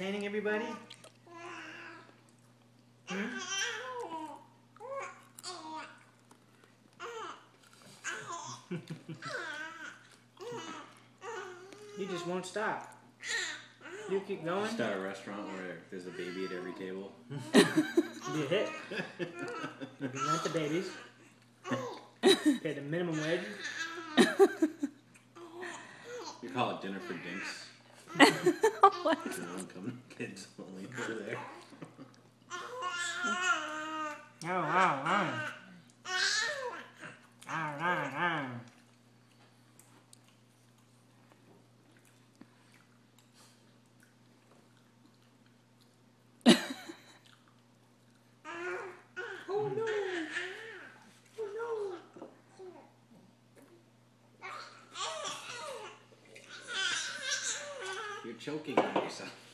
entertaining everybody? Hmm? you just won't stop. You keep going. Start a restaurant where there's a baby at every table. You hit. You rent the babies. Pay the minimum wage. You call it dinner for dinks. Oh, what? No kids only over there. You're choking on yourself.